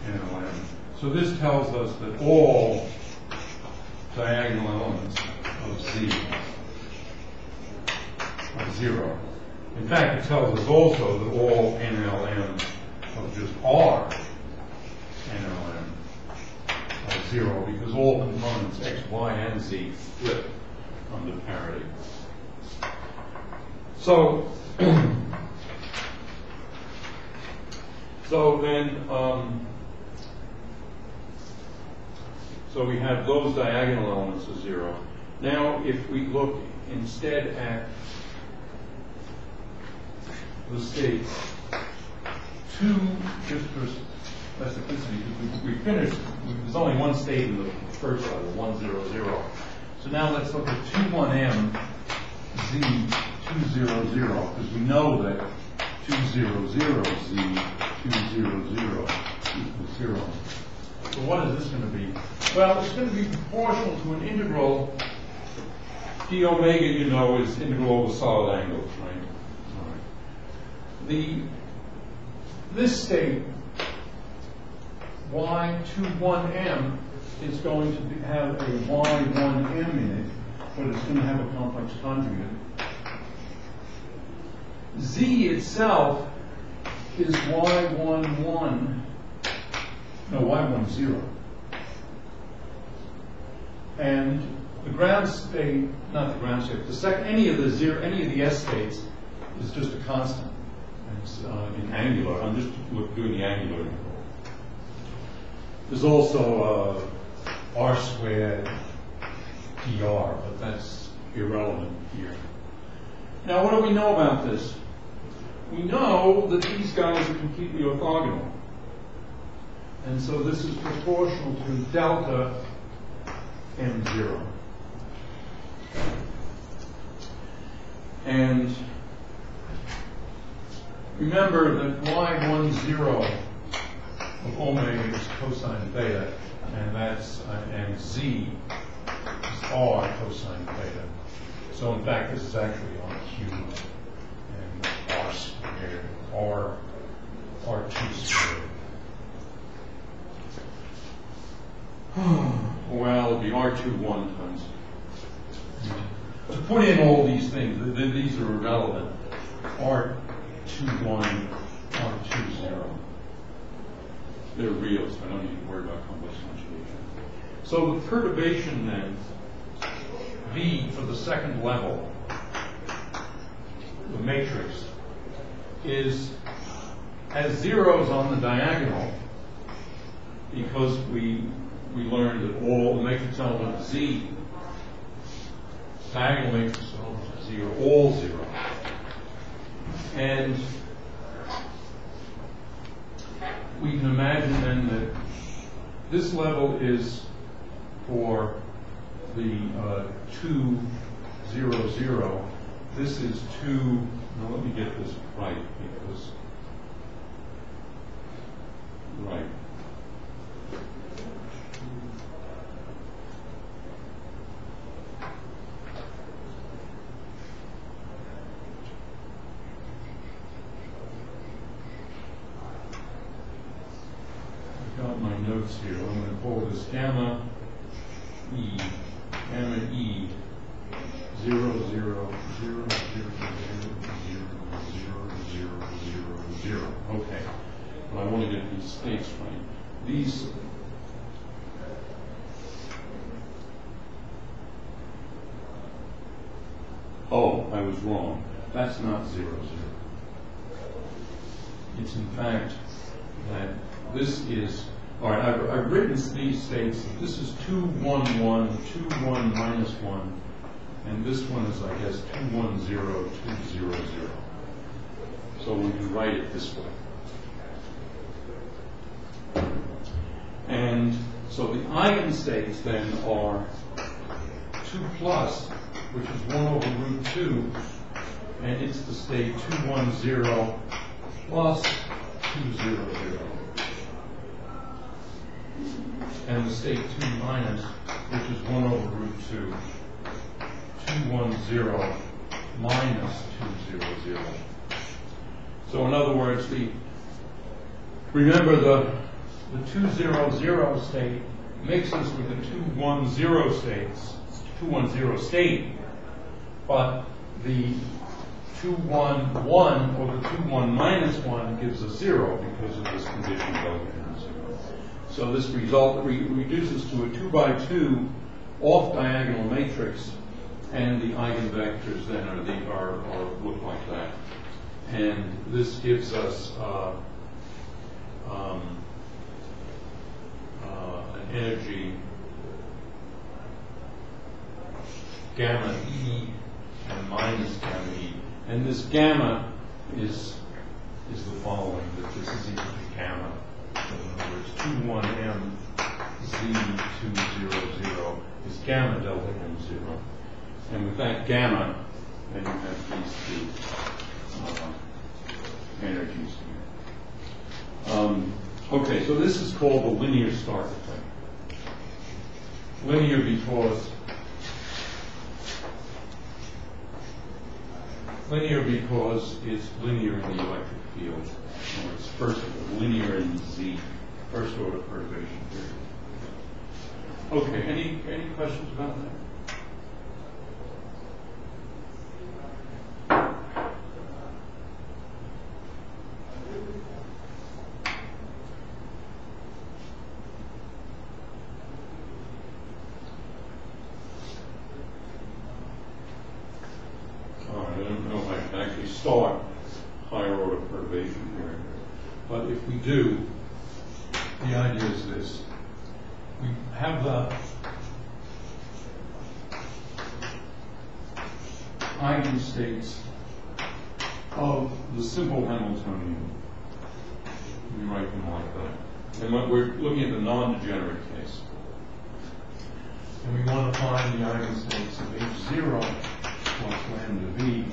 [SPEAKER 1] NLM. So this tells us that all diagonal elements of Z are zero. In fact, it tells us also that all NLM of just R NLM are zero because all components X, Y, and Z flip under parity. So, so then, um, so we have those diagonal elements of zero. Now, if we look instead at the state two, just for specificity, because we, we finished, we- state in the first level, one zero zero. So now let's look at two one M Z two zero zero, because we know that two zero zero Z two zero zero equals zero. So what is this going to be? Well, it's going to be proportional to an integral. d omega, you know, is integral over solid angles, right. The this state y21m is going to have a y1m in it, but it's going to have a complex conjugate. Z itself is y11, no, y10. And the ground state, not the ground state, the second, any of the zero, any of the S states is just a constant. It's uh, in angular. I'm just doing the angular. There's also uh, r squared dr, but that's irrelevant here. Now, what do we know about this? We know that these guys are completely orthogonal. And so this is proportional to delta m0. And remember that y one zero of omega is cosine theta, and that's, uh, and z is r cosine theta. So in fact, this is actually r cubed and r squared, r, r two squared. Well, it'd be R two one times. To put in all these things, th- th- these are irrelevant. R two one, R two zero. They're real, so I don't need to worry about complex. So the perturbation then, V for the second level, the matrix, is has zeros on the diagonal because we, we learned that all the matrix element Z, diagonal matrix elements Z are all zero. And we can imagine then that this level is for the uh, two zero zero. This is two, now let me get this right because, right. I've got my notes here. I'm going to call this gamma 2, 1, 1, 2, 1, minus 1, and this one is, I guess, 2, 1, 0, 2, 0, 0. So we can write it this way. And so the eigenstates then are 2 plus, which is 1 over root 2, and it's the state 2, 1, 0, plus 2, 0, 0 and the state 2 minus, which is 1 over root 2, 210 minus 200. So in other words, the remember the, the 200 state mixes with the 210 states, 210 state, but the 211 over two minus 1 gives us 0 because of this condition so this result re- reduces to a two by two off diagonal matrix, and the eigenvectors then are the are, are look like that. And this gives us uh, um, uh, an energy gamma E and minus gamma E. And this gamma is is the following, that this is equal Z1mZ200 is gamma delta M0. And with that gamma, then you have these two uh, energies here. Um, okay, so this is called the linear Stark effect. Linear because linear because it's linear in the electric field, or it's first linear in Z first order perturbation theory. Okay, any any questions about that? All right, I don't know if I can actually start higher order perturbation here. But if we do, the idea is this. We have the eigenstates of the simple Hamiltonian. We write them like that. And what we're looking at the non-degenerate case. And we want to find the eigenstates of H0 plus lambda V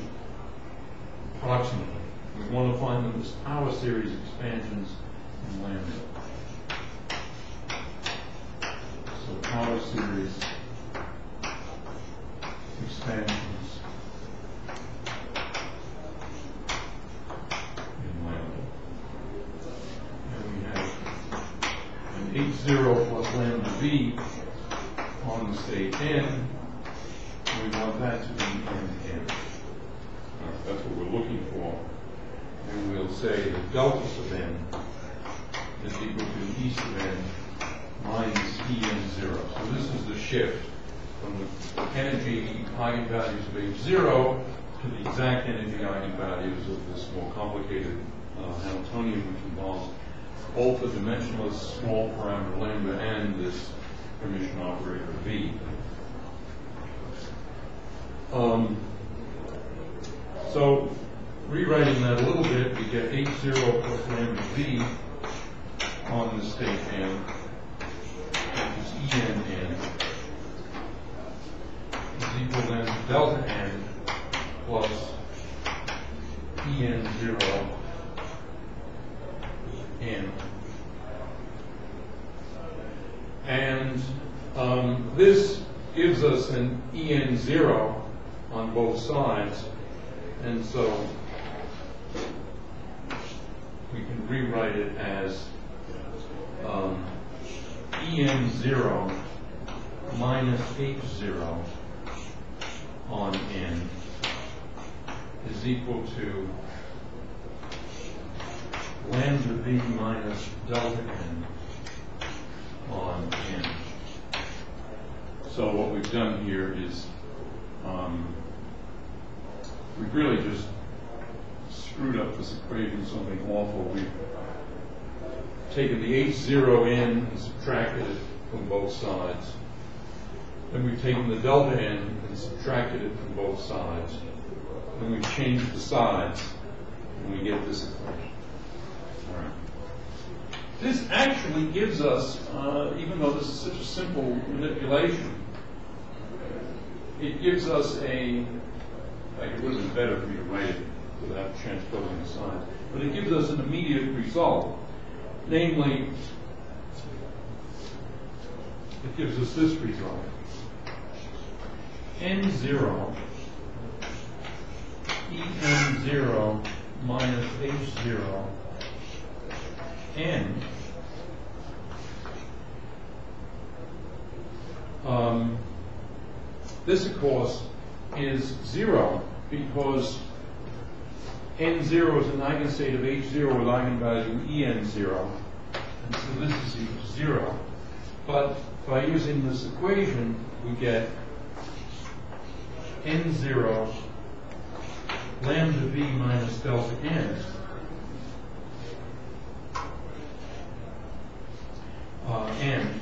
[SPEAKER 1] approximately. We want to find them as power series expansions in lambda. So power series expansions in lambda. And we have an H zero plus lambda V on the state n. We want that to be n n. Uh, That's what we're looking for. And we'll say that delta n is equal to E n minus E n zero. So this is the shift from the energy eigenvalues of H zero to the exact energy eigenvalues of this more complicated uh, Hamiltonian, which involves both the dimensionless small parameter lambda and this hermitian operator V. Um, so rewriting that a little bit, we get H zero plus lambda V on the state n, which is E n is equal to delta n plus E n zero n. And um, this gives us an En zero on both sides, and so we can rewrite it as um, En zero minus H zero on N is equal to lambda V minus delta N on N. So what we've done here is, um, we've really just screwed up this equation something awful. We've taken the H zero n and subtracted it from both sides. Then we've taken the delta n and subtracted it from both sides. Then we've changed the sides, and we get this equation. This actually gives us, uh, even though this is such a simple manipulation, it gives us a, like it would have been better for me to write it without transposing the signs, but it gives us an immediate result. Namely, it gives us this result. N zero, E n zero minus H zero, N um, this, of course, is zero because n0 is an eigenstate of h0 with eigenvalue en0. And so this is equal to zero. But by using this equation, we get n0 lambda v minus delta n uh, n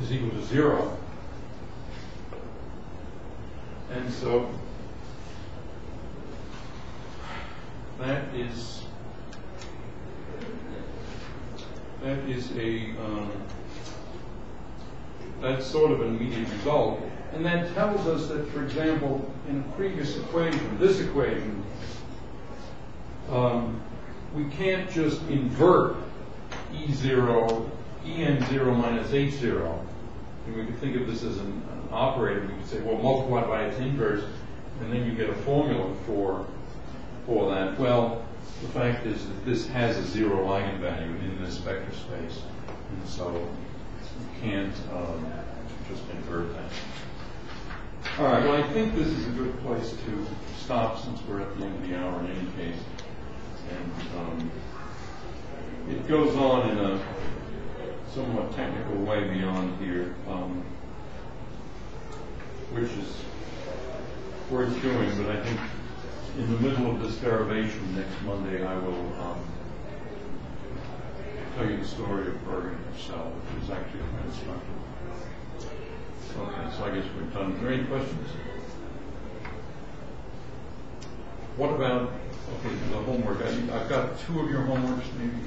[SPEAKER 1] is equal to zero. And so that is that is a um, that's sort of an immediate result. And that tells us that, for example, in a previous equation, this equation, um, we can't just invert E0, En0 minus H0. And we could think of this as an, an operator. We could say, well, multiply by its inverse, and then you get a formula for, for that. Well, the fact is that this has a zero eigenvalue in this vector space. And so you can't um, just invert that. All right, well, I think this is a good place to stop since we're at the end of the hour in any case. And um, it goes on in a somewhat technical way beyond here, um, which is worth doing, but I think in the middle of this derivation next Monday, I will um, tell you the story of Bergen herself, which is actually quite instructive. Okay, so I guess we're done. Are there any questions? What about, okay, the homework? I- I've got two of your homeworks, maybe